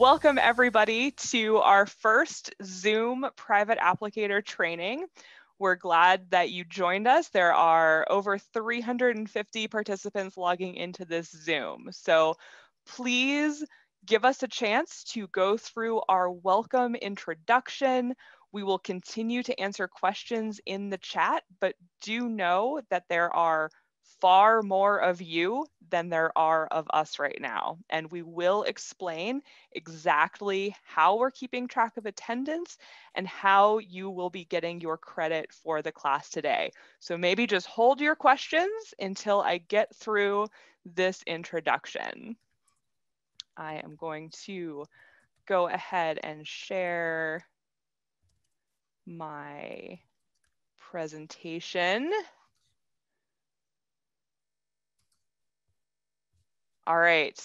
Welcome everybody to our first Zoom private applicator training. We're glad that you joined us. There are over 350 participants logging into this Zoom. So please give us a chance to go through our welcome introduction. We will continue to answer questions in the chat, but do know that there are far more of you than there are of us right now. And we will explain exactly how we're keeping track of attendance and how you will be getting your credit for the class today. So maybe just hold your questions until I get through this introduction. I am going to go ahead and share my presentation. All right,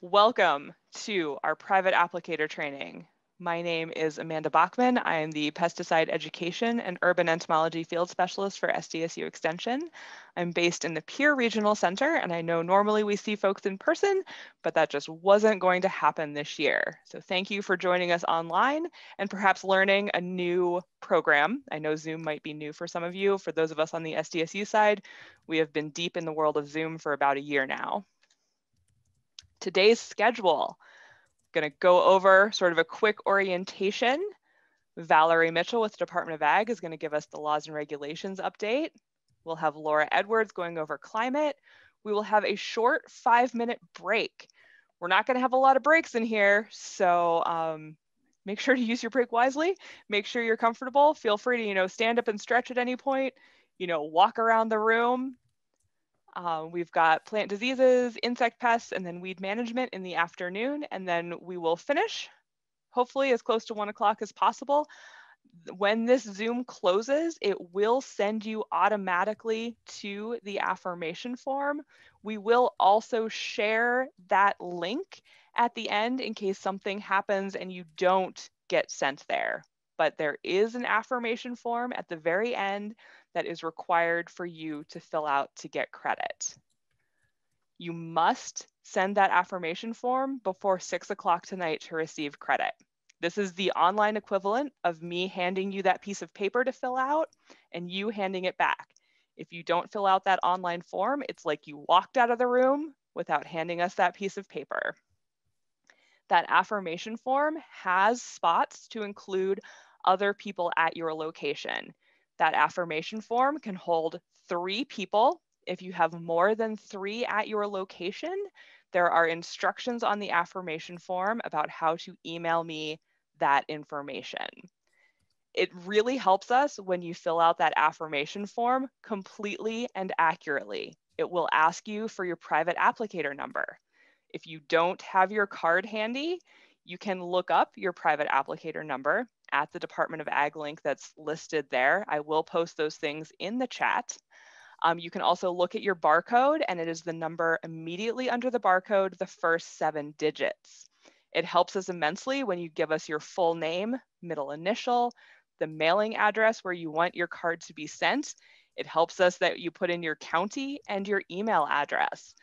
welcome to our private applicator training. My name is Amanda Bachmann. I am the Pesticide Education and Urban Entomology Field Specialist for SDSU Extension. I'm based in the Pierre Regional Center, and I know normally we see folks in person, but that just wasn't going to happen this year. So thank you for joining us online and perhaps learning a new program. I know Zoom might be new for some of you. For those of us on the SDSU side, we have been deep in the world of Zoom for about a year now today's schedule. Going to go over sort of a quick orientation. Valerie Mitchell with the Department of Ag is going to give us the laws and regulations update. We'll have Laura Edwards going over climate. We will have a short five minute break. We're not going to have a lot of breaks in here, so um, make sure to use your break wisely. Make sure you're comfortable. Feel free to, you know, stand up and stretch at any point, you know, walk around the room, um, we've got plant diseases, insect pests, and then weed management in the afternoon. And then we will finish, hopefully as close to one o'clock as possible. When this Zoom closes, it will send you automatically to the affirmation form. We will also share that link at the end in case something happens and you don't get sent there. But there is an affirmation form at the very end that is required for you to fill out to get credit. You must send that affirmation form before six o'clock tonight to receive credit. This is the online equivalent of me handing you that piece of paper to fill out and you handing it back. If you don't fill out that online form, it's like you walked out of the room without handing us that piece of paper. That affirmation form has spots to include other people at your location. That affirmation form can hold three people. If you have more than three at your location, there are instructions on the affirmation form about how to email me that information. It really helps us when you fill out that affirmation form completely and accurately. It will ask you for your private applicator number. If you don't have your card handy, you can look up your private applicator number at the Department of Ag link that's listed there. I will post those things in the chat. Um, you can also look at your barcode and it is the number immediately under the barcode, the first seven digits. It helps us immensely when you give us your full name, middle initial, the mailing address where you want your card to be sent. It helps us that you put in your county and your email address.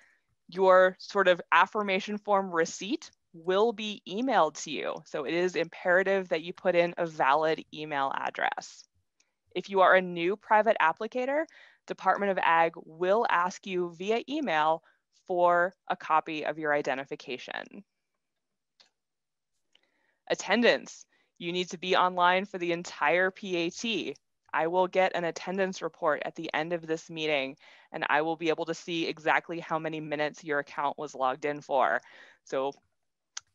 Your sort of affirmation form receipt will be emailed to you. So it is imperative that you put in a valid email address. If you are a new private applicator, Department of Ag will ask you via email for a copy of your identification. Attendance. You need to be online for the entire PAT. I will get an attendance report at the end of this meeting and I will be able to see exactly how many minutes your account was logged in for. So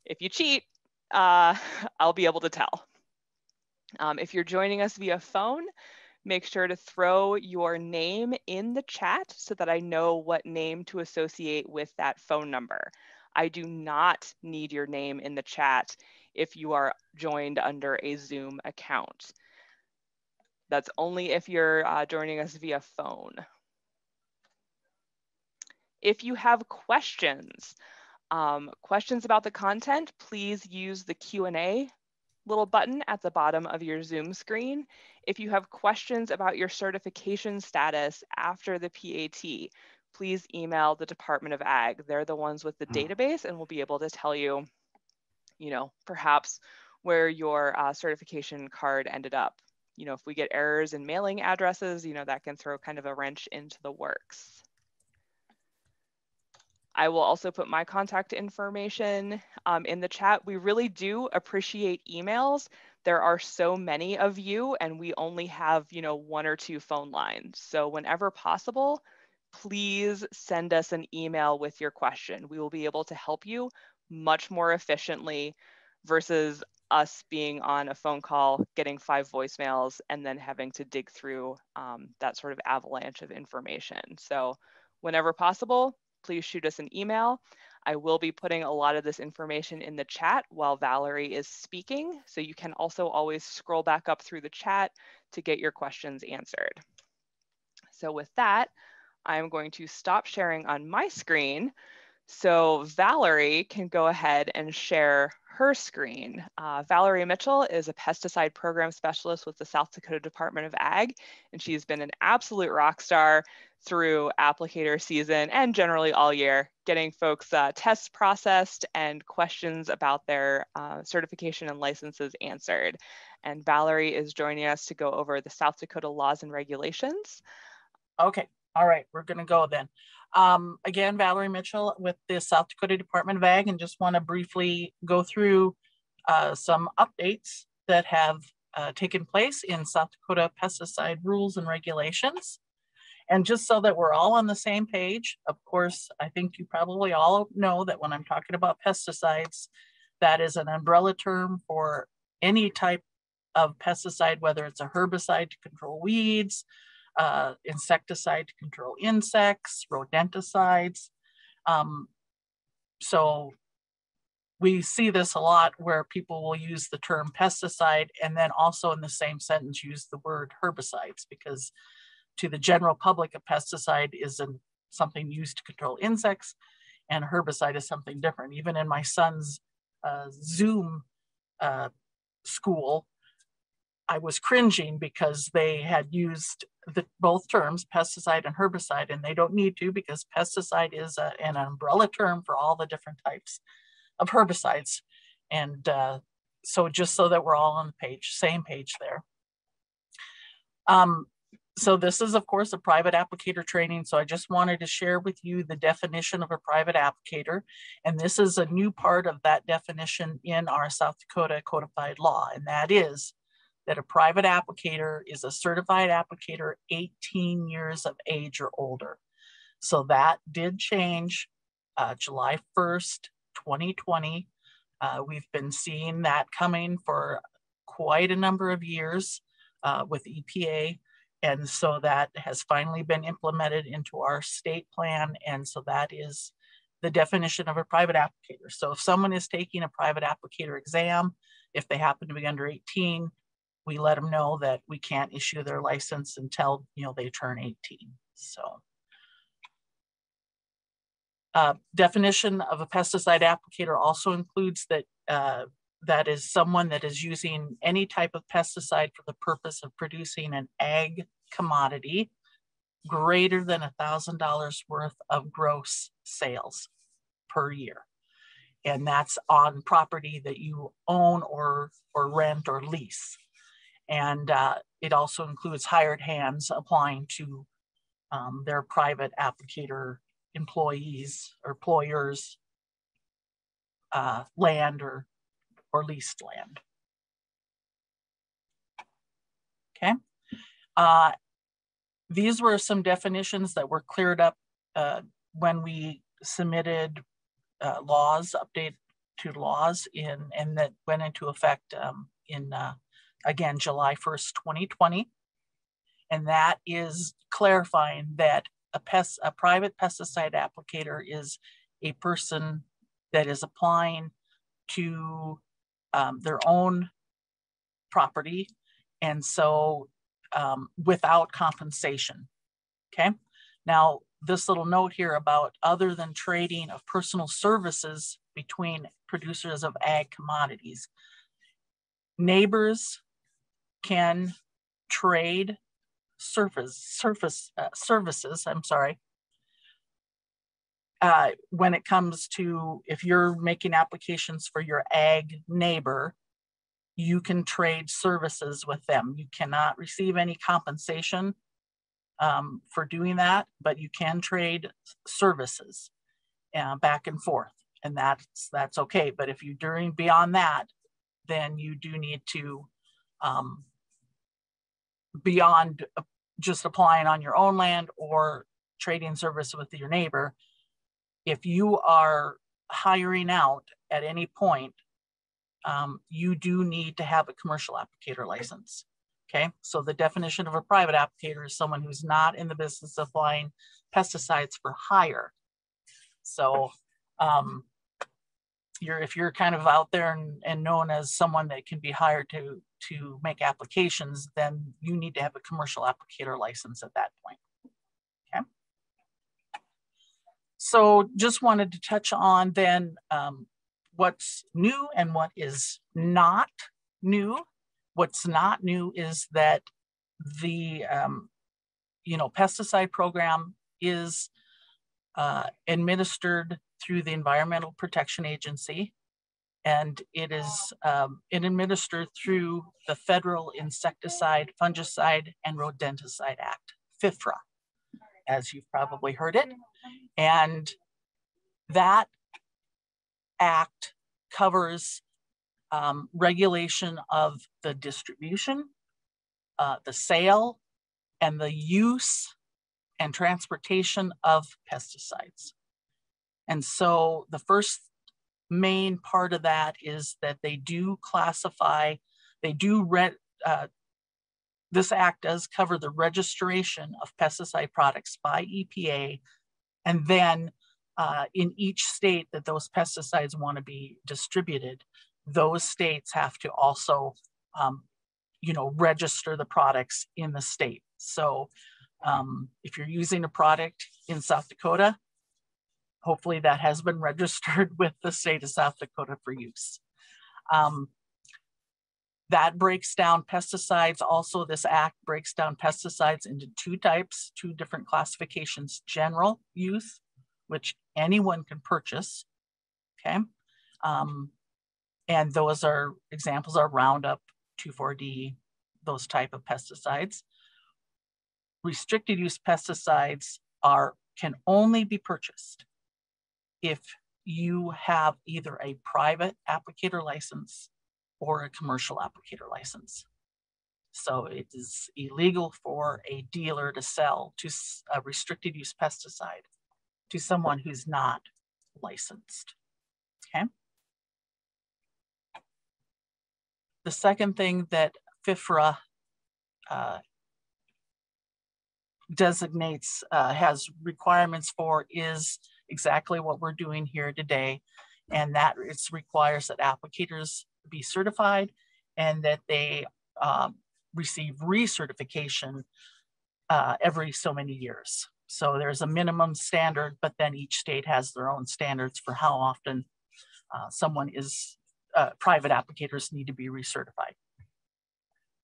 if you cheat, uh, I'll be able to tell. Um, if you're joining us via phone, make sure to throw your name in the chat so that I know what name to associate with that phone number. I do not need your name in the chat if you are joined under a Zoom account. That's only if you're uh, joining us via phone. If you have questions, um, questions about the content, please use the Q&A little button at the bottom of your Zoom screen. If you have questions about your certification status after the PAT, please email the Department of Ag. They're the ones with the hmm. database and will be able to tell you you know, perhaps where your uh, certification card ended up. You know, if we get errors in mailing addresses, you know, that can throw kind of a wrench into the works. I will also put my contact information um, in the chat. We really do appreciate emails. There are so many of you and we only have, you know, one or two phone lines. So whenever possible, please send us an email with your question. We will be able to help you much more efficiently versus us being on a phone call, getting five voicemails, and then having to dig through um, that sort of avalanche of information. So whenever possible, please shoot us an email. I will be putting a lot of this information in the chat while Valerie is speaking. So you can also always scroll back up through the chat to get your questions answered. So with that, I'm going to stop sharing on my screen so Valerie can go ahead and share her screen. Uh, Valerie Mitchell is a pesticide program specialist with the South Dakota Department of Ag, and she's been an absolute rock star through applicator season and generally all year, getting folks uh, tests processed and questions about their uh, certification and licenses answered. And Valerie is joining us to go over the South Dakota laws and regulations. Okay, all right, we're gonna go then. Um, again, Valerie Mitchell with the South Dakota Department of Ag and just wanna briefly go through uh, some updates that have uh, taken place in South Dakota pesticide rules and regulations. And just so that we're all on the same page, of course, I think you probably all know that when I'm talking about pesticides, that is an umbrella term for any type of pesticide, whether it's a herbicide to control weeds, uh, insecticide to control insects, rodenticides. Um, so we see this a lot where people will use the term pesticide and then also in the same sentence use the word herbicides because to the general public, a pesticide is an, something used to control insects, and herbicide is something different. Even in my son's uh, Zoom uh, school, I was cringing because they had used the, both terms, pesticide and herbicide, and they don't need to because pesticide is a, an umbrella term for all the different types of herbicides. And uh, so just so that we're all on the page, same page there. Um, so this is of course a private applicator training. So I just wanted to share with you the definition of a private applicator. And this is a new part of that definition in our South Dakota codified law. And that is that a private applicator is a certified applicator 18 years of age or older. So that did change uh, July 1st, 2020. Uh, we've been seeing that coming for quite a number of years uh, with EPA. And so that has finally been implemented into our state plan. And so that is the definition of a private applicator. So if someone is taking a private applicator exam, if they happen to be under 18, we let them know that we can't issue their license until you know they turn 18. So uh, definition of a pesticide applicator also includes that uh, that is someone that is using any type of pesticide for the purpose of producing an ag commodity greater than a thousand dollars worth of gross sales per year and that's on property that you own or or rent or lease and uh, it also includes hired hands applying to um, their private applicator employees or employers uh, land or or leased land. Okay. Uh, these were some definitions that were cleared up uh, when we submitted uh, laws, update to laws in, and that went into effect um, in, uh, again, July 1st, 2020. And that is clarifying that a, pest, a private pesticide applicator is a person that is applying to um, their own property. And so um, without compensation, okay? Now, this little note here about other than trading of personal services between producers of ag commodities, neighbors can trade surface, surface uh, services, I'm sorry, uh, when it comes to if you're making applications for your ag neighbor, you can trade services with them. You cannot receive any compensation um, for doing that, but you can trade services uh, back and forth, and that's that's okay. But if you're doing beyond that, then you do need to um, beyond just applying on your own land or trading service with your neighbor. If you are hiring out at any point, um, you do need to have a commercial applicator license. Okay, so the definition of a private applicator is someone who's not in the business of applying pesticides for hire. So um, you're if you're kind of out there and, and known as someone that can be hired to to make applications, then you need to have a commercial applicator license at that point. Okay. So just wanted to touch on then um, what's new and what is not new. What's not new is that the um, you know pesticide program is uh, administered through the Environmental Protection Agency, and it is um, it administered through the Federal Insecticide, Fungicide, and Rodenticide Act, FIFRA, as you've probably heard it. And that act covers um, regulation of the distribution, uh, the sale, and the use and transportation of pesticides. And so the first main part of that is that they do classify, they do, re- uh, this act does cover the registration of pesticide products by EPA. And then uh, in each state that those pesticides want to be distributed, those states have to also, um, you know, register the products in the state. So um, if you're using a product in South Dakota, hopefully that has been registered with the state of South Dakota for use. Um, that breaks down pesticides. Also, this act breaks down pesticides into two types, two different classifications, general use, which anyone can purchase, okay? Um, and those are, examples are Roundup, 2,4-D, those type of pesticides. Restricted use pesticides are can only be purchased if you have either a private applicator license or a commercial applicator license. So it is illegal for a dealer to sell to a restricted use pesticide to someone who's not licensed. Okay. The second thing that FIFRA uh, designates, uh, has requirements for is exactly what we're doing here today. And that it requires that applicators be certified and that they um, receive recertification uh, every so many years. So there's a minimum standard, but then each state has their own standards for how often uh, someone is, uh, private applicators need to be recertified.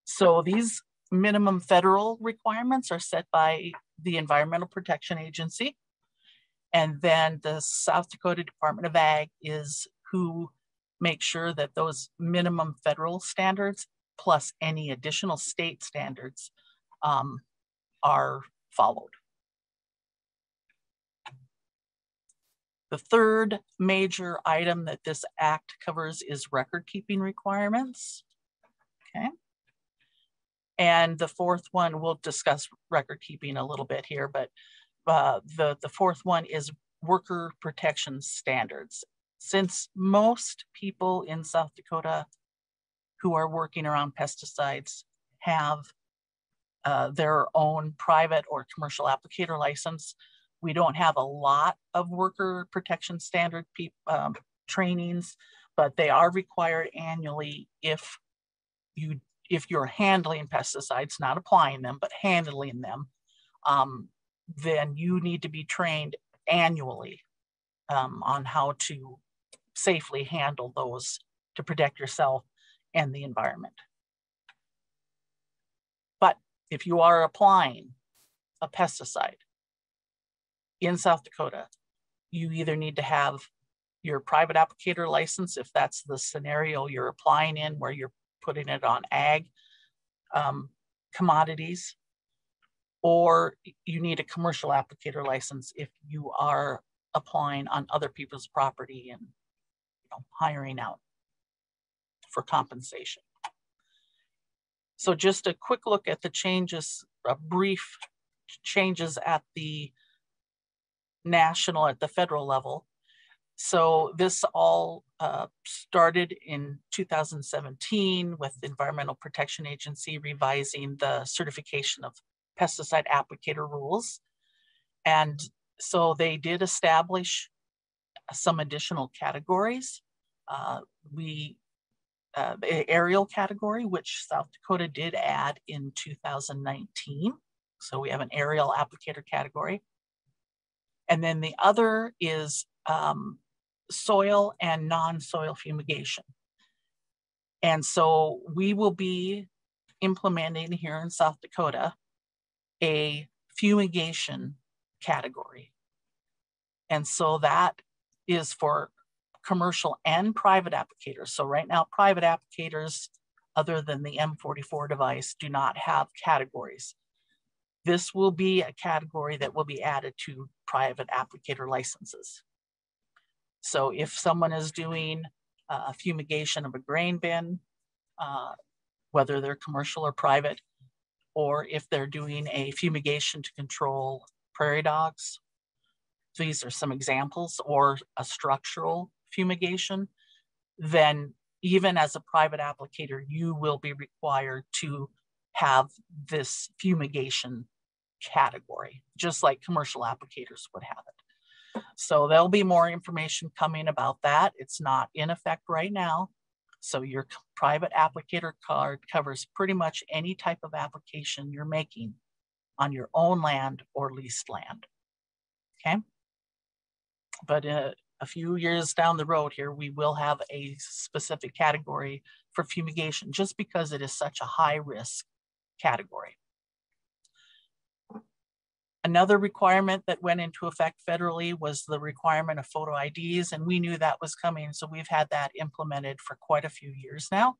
So these minimum federal requirements are set by the Environmental Protection Agency. And then the South Dakota Department of Ag is who makes sure that those minimum federal standards plus any additional state standards um, are followed. The third major item that this act covers is record keeping requirements. Okay. And the fourth one, we'll discuss record keeping a little bit here, but uh, the, the fourth one is worker protection standards. Since most people in South Dakota who are working around pesticides have uh, their own private or commercial applicator license, we don't have a lot of worker protection standard um, trainings, but they are required annually if you if you're handling pesticides, not applying them, but handling them. Um, then you need to be trained annually um, on how to safely handle those to protect yourself and the environment. But if you are applying a pesticide in South Dakota, you either need to have your private applicator license, if that's the scenario you're applying in where you're putting it on ag um, commodities, or you need a commercial applicator license if you are applying on other people's property and you know, hiring out for compensation. So just a quick look at the changes, a brief changes at the national, at the federal level. So this all uh, started in 2017 with the Environmental Protection Agency revising the certification of pesticide applicator rules. And so they did establish some additional categories. Uh, we, uh, aerial category, which South Dakota did add in 2019. So we have an aerial applicator category. And then the other is um, soil and non-soil fumigation. And so we will be implementing here in South Dakota a fumigation category. And so that is for commercial and private applicators. So right now, private applicators, other than the M44 device, do not have categories. This will be a category that will be added to private applicator licenses. So if someone is doing a fumigation of a grain bin, uh, whether they're commercial or private, or if they're doing a fumigation to control prairie dogs. These are some examples, or a structural fumigation, then even as a private applicator, you will be required to have this fumigation category, just like commercial applicators would have it. So there'll be more information coming about that. It's not in effect right now. So your private applicator card covers pretty much any type of application you're making on your own land or leased land. Okay. But uh, a few years down the road here, we will have a specific category for fumigation just because it is such a high risk category. Another requirement that went into effect federally was the requirement of photo IDs, and we knew that was coming. So we've had that implemented for quite a few years now.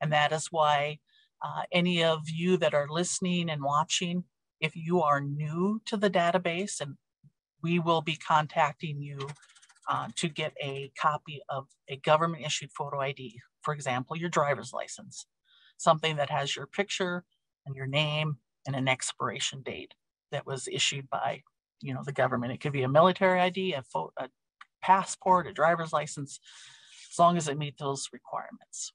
And that is why uh, any of you that are listening and watching, if you are new to the database, and we will be contacting you uh, to get a copy of a government issued photo ID, for example, your driver's license, something that has your picture and your name and an expiration date that was issued by, you know, the government. It could be a military ID, a, a passport, a driver's license, as long as it meets those requirements.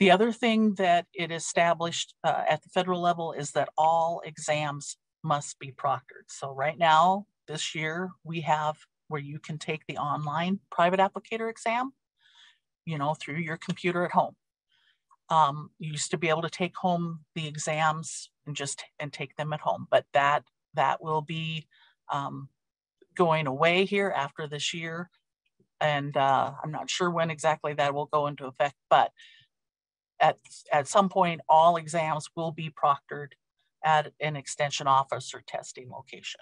The other thing that it established uh, at the federal level is that all exams must be proctored. So right now, this year, we have where you can take the online private applicator exam, you know, through your computer at home. Um, you used to be able to take home the exams and just and take them at home, but that that will be um, going away here after this year, and uh, I'm not sure when exactly that will go into effect, but at at some point, all exams will be proctored at an extension office or testing location.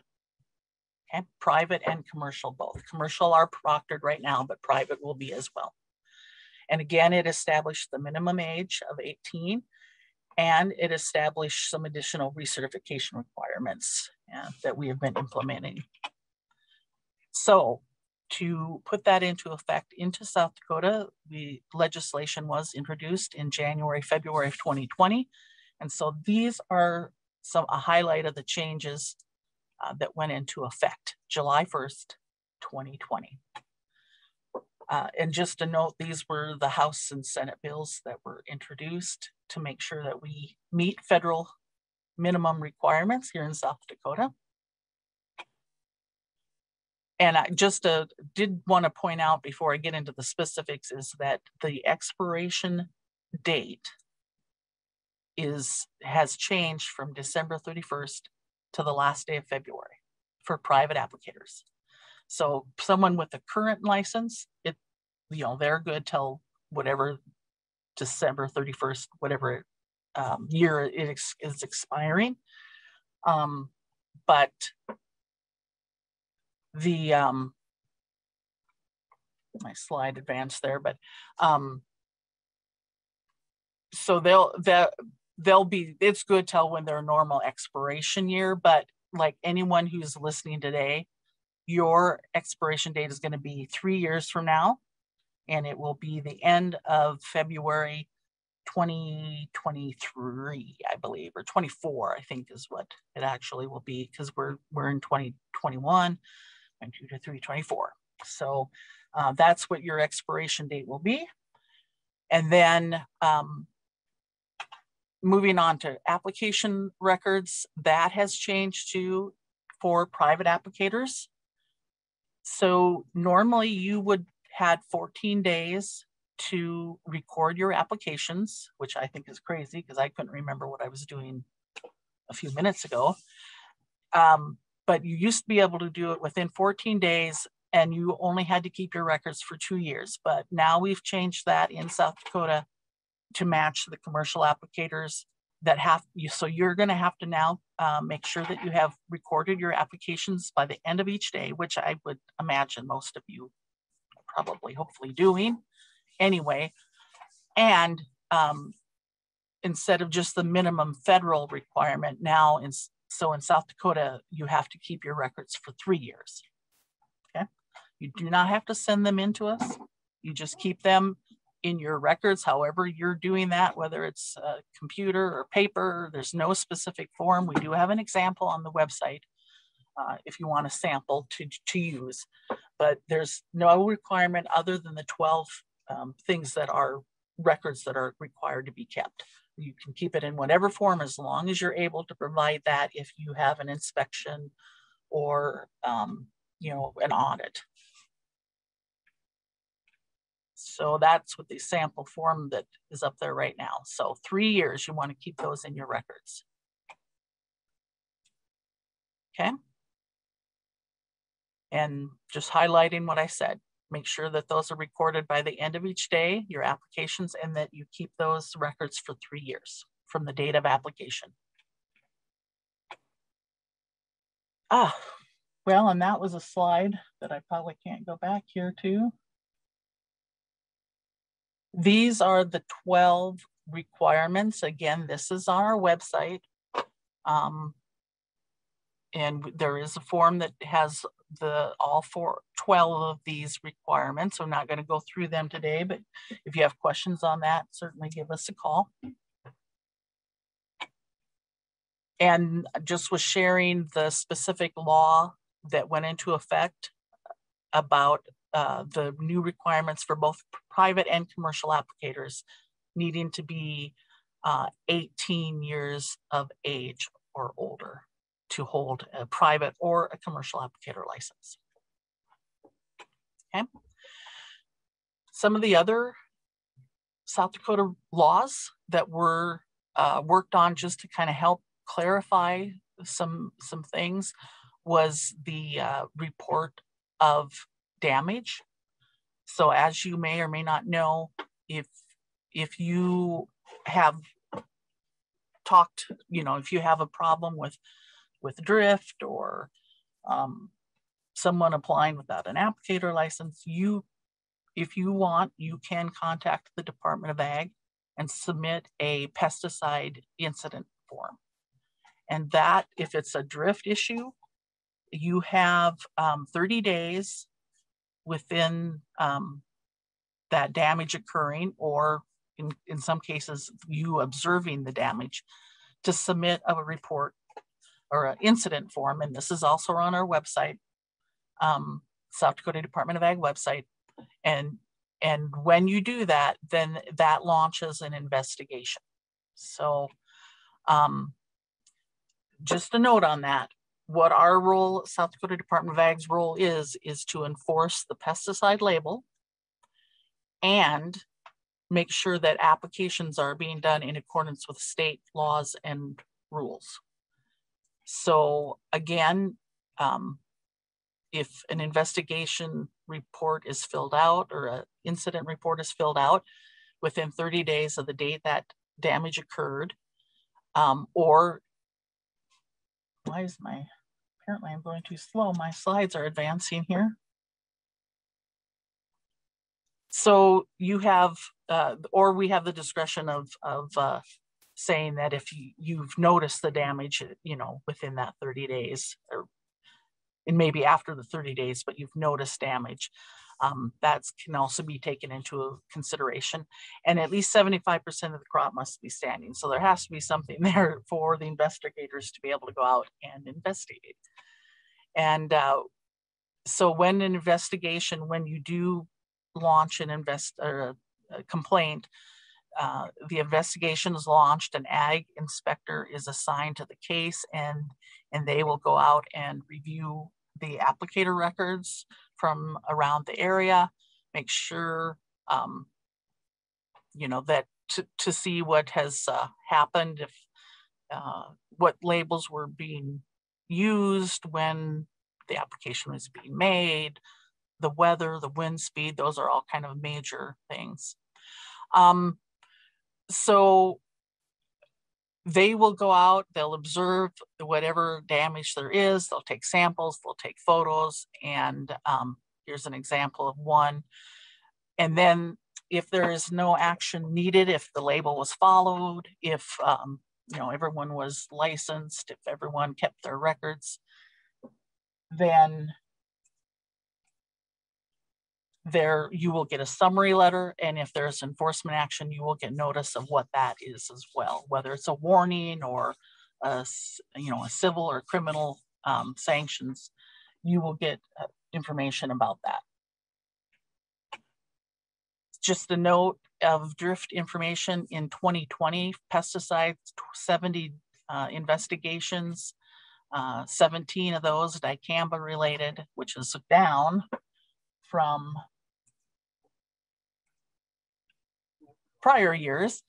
Okay, private and commercial both. Commercial are proctored right now, but private will be as well. And again, it established the minimum age of 18 and it established some additional recertification requirements uh, that we have been implementing. So to put that into effect into South Dakota, the legislation was introduced in January, February of 2020. And so these are some a highlight of the changes uh, that went into effect July 1st, 2020. Uh, and just a note, these were the House and Senate bills that were introduced to make sure that we meet federal minimum requirements here in South Dakota. And I just uh, did want to point out before I get into the specifics is that the expiration date is has changed from December 31st to the last day of February for private applicators. So someone with a current license, it, you know, they're good till whatever December 31st, whatever um, year it ex is expiring. Um, but the, um, my slide advanced there, but, um, so they'll, they'll, they'll be, it's good till when their normal expiration year, but like anyone who's listening today, your expiration date is going to be three years from now, and it will be the end of February 2023, I believe, or 24, I think is what it actually will be, because we're we're in 2021, and two to three, 24. So uh, that's what your expiration date will be. And then um, moving on to application records, that has changed to for private applicators. So normally you would had 14 days to record your applications, which I think is crazy because I couldn't remember what I was doing a few minutes ago. Um, but you used to be able to do it within 14 days and you only had to keep your records for two years. But now we've changed that in South Dakota to match the commercial applicators that have you. So you're going to have to now uh, make sure that you have recorded your applications by the end of each day, which I would imagine most of you probably hopefully doing anyway. And um, instead of just the minimum federal requirement now, in, so in South Dakota, you have to keep your records for three years. Okay. You do not have to send them in to us. You just keep them in your records, however you're doing that, whether it's a computer or paper, there's no specific form. We do have an example on the website uh, if you want a sample to, to use, but there's no requirement other than the 12 um, things that are records that are required to be kept. You can keep it in whatever form as long as you're able to provide that if you have an inspection or um, you know an audit. So that's what the sample form that is up there right now. So three years, you want to keep those in your records. Okay. And just highlighting what I said, make sure that those are recorded by the end of each day, your applications, and that you keep those records for three years from the date of application. Ah, well, and that was a slide that I probably can't go back here to. These are the 12 requirements. Again, this is on our website. Um, and there is a form that has the all four 12 of these requirements. I'm not going to go through them today, but if you have questions on that, certainly give us a call. And just was sharing the specific law that went into effect about uh, the new requirements for both private and commercial applicators needing to be uh, 18 years of age or older to hold a private or a commercial applicator license. Okay. Some of the other South Dakota laws that were uh, worked on just to kind of help clarify some some things was the uh, report of damage. So as you may or may not know, if if you have talked, you know, if you have a problem with with drift or um, someone applying without an applicator license, you, if you want, you can contact the Department of Ag and submit a pesticide incident form. And that, if it's a drift issue, you have um, 30 days within um, that damage occurring, or in, in some cases, you observing the damage, to submit a report or an incident form, and this is also on our website, um, South Dakota Department of Ag website. And, and when you do that, then that launches an investigation. So um, just a note on that, what our role, South Dakota Department of Ag's role is, is to enforce the pesticide label and make sure that applications are being done in accordance with state laws and rules. So again, um, if an investigation report is filled out or an incident report is filled out within 30 days of the date that damage occurred, um, or why is my apparently I'm going too slow. My slides are advancing here. So you have, uh, or we have the discretion of, of uh, saying that if you, you've noticed the damage, you know, within that 30 days, or and maybe after the 30 days, but you've noticed damage, um, that can also be taken into consideration. And at least 75% of the crop must be standing. So there has to be something there for the investigators to be able to go out and investigate. And uh, so when an investigation, when you do launch an invest or a, a complaint, uh, the investigation is launched, an ag inspector is assigned to the case and, and they will go out and review the applicator records from around the area, make sure, um, you know, that to, to see what has uh, happened, if uh, what labels were being used when the application was being made, the weather, the wind speed, those are all kind of major things. Um, so they will go out, they'll observe whatever damage there is, they'll take samples, they'll take photos, and um, here's an example of one. And then if there is no action needed, if the label was followed, if um, you know everyone was licensed, if everyone kept their records, then there you will get a summary letter and if there's enforcement action you will get notice of what that is as well whether it's a warning or a, you know a civil or criminal um, sanctions you will get uh, information about that. Just a note of drift information in 2020 pesticides 70 uh, investigations uh, 17 of those dicamba related which is down from prior years.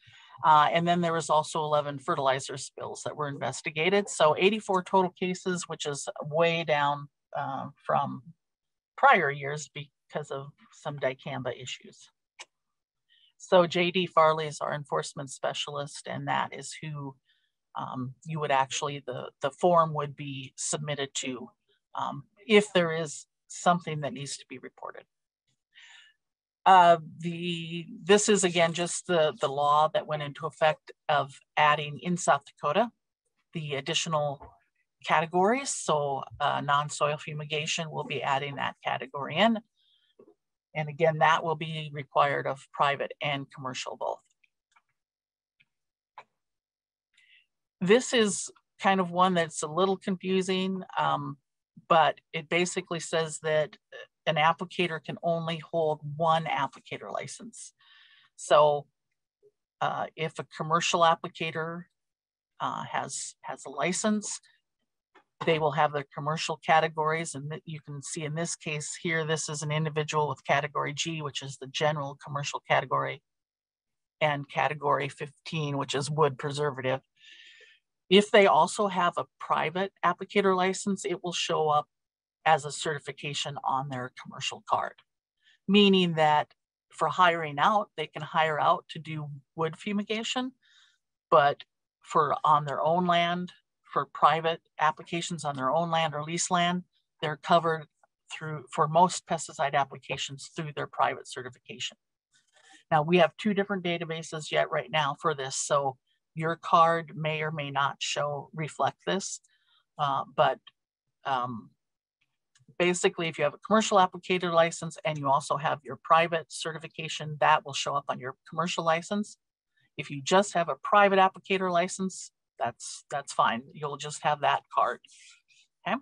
Uh, and then there was also 11 fertilizer spills that were investigated. So 84 total cases, which is way down uh, from prior years because of some dicamba issues. So JD Farley is our enforcement specialist, and that is who um, you would actually, the, the form would be submitted to um, if there is something that needs to be reported. Uh, the this is again just the the law that went into effect of adding in South Dakota the additional categories. So uh, non-soil fumigation will be adding that category in. And again, that will be required of private and commercial both. This is kind of one that's a little confusing, um, but it basically says that an applicator can only hold one applicator license. So uh, if a commercial applicator uh, has, has a license, they will have their commercial categories. And you can see in this case here, this is an individual with category G, which is the general commercial category, and category 15, which is wood preservative. If they also have a private applicator license, it will show up as a certification on their commercial card, meaning that for hiring out, they can hire out to do wood fumigation, but for on their own land, for private applications on their own land or lease land, they're covered through, for most pesticide applications through their private certification. Now we have two different databases yet right now for this. So your card may or may not show, reflect this, uh, but um, basically, if you have a commercial applicator license and you also have your private certification, that will show up on your commercial license. If you just have a private applicator license, that's, that's fine. You'll just have that card, okay?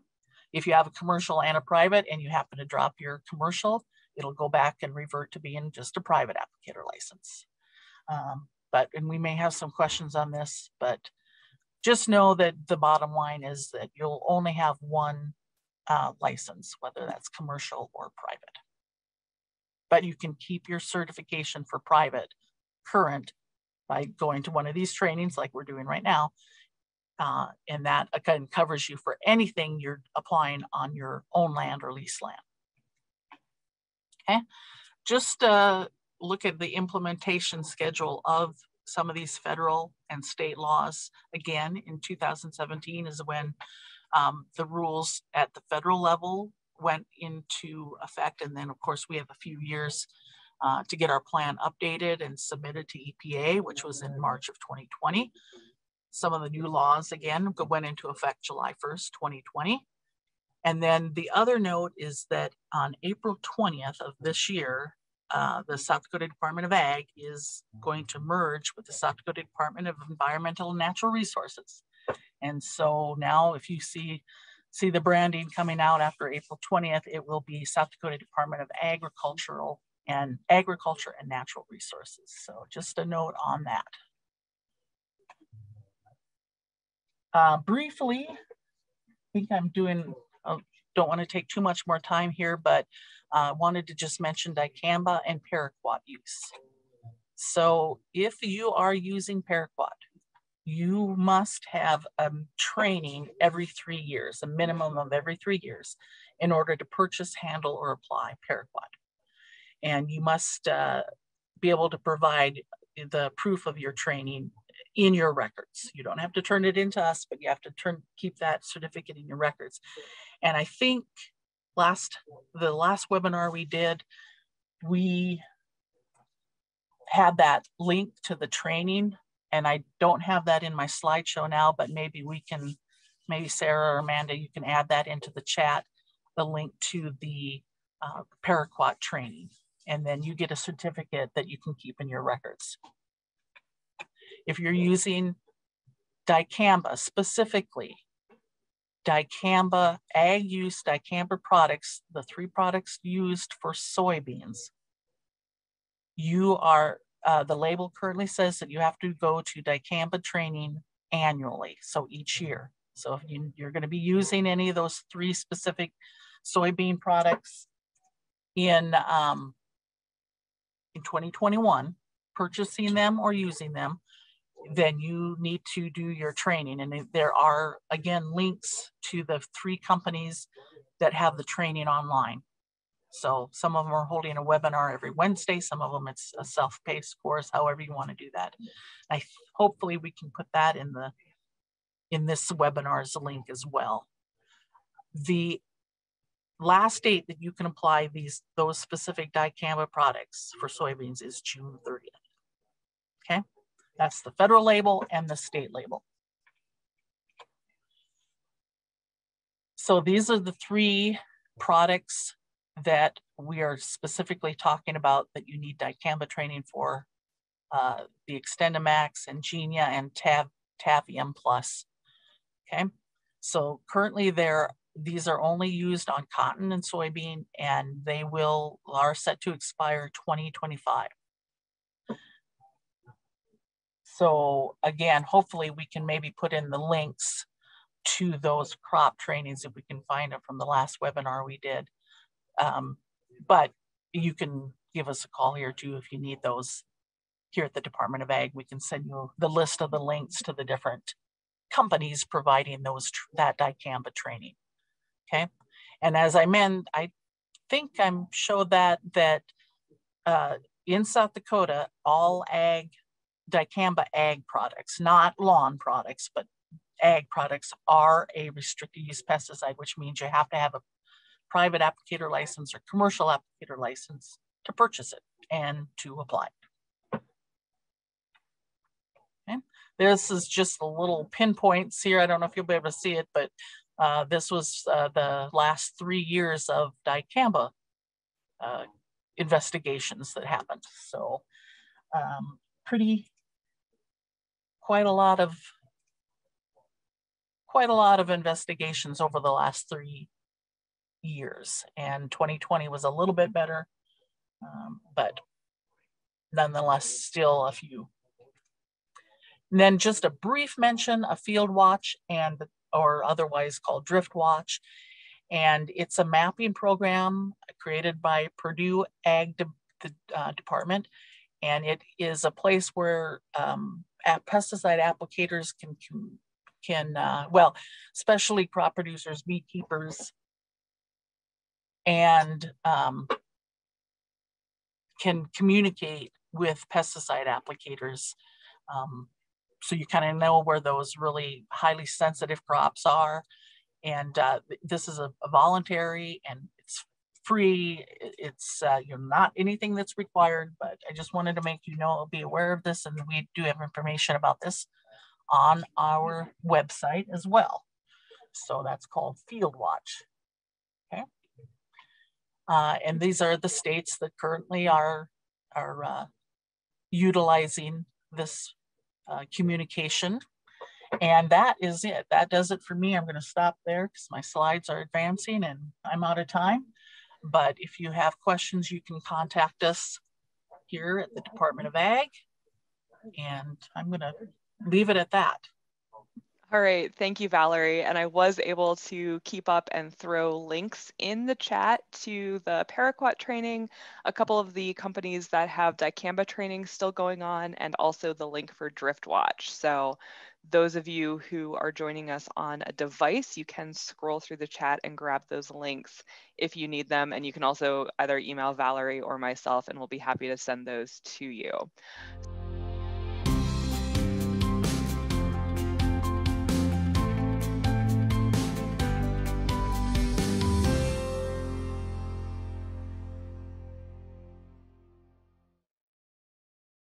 If you have a commercial and a private and you happen to drop your commercial, it'll go back and revert to being just a private applicator license. Um, but, and we may have some questions on this, but just know that the bottom line is that you'll only have one uh, license, whether that's commercial or private. But you can keep your certification for private current by going to one of these trainings like we're doing right now. Uh, and that again covers you for anything you're applying on your own land or lease land. Okay, just uh, look at the implementation schedule of some of these federal and state laws. Again, in 2017 is when Um, the rules at the federal level went into effect. And then of course we have a few years uh, to get our plan updated and submitted to EPA, which was in March of 2020. Some of the new laws again went into effect July 1st, 2020. And then the other note is that on April 20th of this year, uh, the South Dakota Department of Ag is going to merge with the South Dakota Department of Environmental and Natural Resources. And so now if you see, see the branding coming out after April 20th, it will be South Dakota Department of Agricultural and Agriculture and Natural Resources. So just a note on that. Uh, briefly, I think I'm doing, I uh, don't want to take too much more time here, but uh, wanted to just mention dicamba and paraquat use. So if you are using paraquat, you must have a training every three years, a minimum of every three years, in order to purchase, handle, or apply paraquat. And you must uh, be able to provide the proof of your training in your records. You don't have to turn it into us, but you have to turn keep that certificate in your records. And I think last the last webinar we did, we had that link to the training and I don't have that in my slideshow now, but maybe we can, maybe Sarah or Amanda, you can add that into the chat, the link to the uh, paraquat training. And then you get a certificate that you can keep in your records. If you're using dicamba specifically, dicamba, ag use dicamba products, the three products used for soybeans, you are, uh, the label currently says that you have to go to dicamba training annually, so each year. So if you, you're gonna be using any of those three specific soybean products in, um, in 2021, purchasing them or using them, then you need to do your training. And there are, again, links to the three companies that have the training online. So some of them are holding a webinar every Wednesday. Some of them it's a self-paced course, however you want to do that. I hopefully we can put that in the in this webinar's link as well. The last date that you can apply these those specific dicamba products for soybeans is June 30th. Okay. That's the federal label and the state label. So these are the three products that we are specifically talking about that you need dicamba training for. Uh, the XtendiMax, Engenia, and Tav Tavium Plus. Okay, so currently there these are only used on cotton and soybean, and they will are set to expire 2025. So again, hopefully we can maybe put in the links to those crop trainings if we can find them from the last webinar we did. Um, but you can give us a call here too if you need those here at the Department of Ag. We can send you the list of the links to the different companies providing those that dicamba training. Okay, and as I meant, I think I'm showed that that uh, in South Dakota, all ag dicamba ag products, not lawn products, but ag products are a restricted use pesticide, which means you have to have a private applicator license or commercial applicator license to purchase it and to apply. Okay. This is just a little pinpoints here. I don't know if you'll be able to see it, but uh, this was uh, the last three years of dicamba uh, investigations that happened. So um, pretty quite a lot of quite a lot of investigations over the last three years and 2020 was a little bit better um, but nonetheless still a few. And then just a brief mention of field watch and or otherwise called drift watch and it's a mapping program created by purdue ag De uh, department and it is a place where um, pesticide applicators can can, can uh, well, especially crop producers, beekeepers, and um, can communicate with pesticide applicators. Um, so you kind of know where those really highly sensitive crops are And uh, this is a, a, voluntary and it's free. It's uh, you know not anything that's required, but I just wanted to make you know be aware of this, and we do have information about this on our website as well. So that's called Field Watch. Uh, and these are the states that currently are, are uh, utilizing this uh, communication. And that is it. That does it for me. I'm going to stop there because my slides are advancing and I'm out of time. But if you have questions, you can contact us here at the Department of Ag. And I'm going to leave it at that. All right, thank you, Valerie. And I was able to keep up and throw links in the chat to the Paraquat training, a couple of the companies that have dicamba training still going on, and also the link for Driftwatch. So those of you who are joining us on a device, you can scroll through the chat and grab those links if you need them. And you can also either email Valerie or myself, and we'll be happy to send those to you.